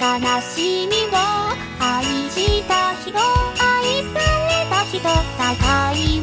悲しみを愛した人愛された人高い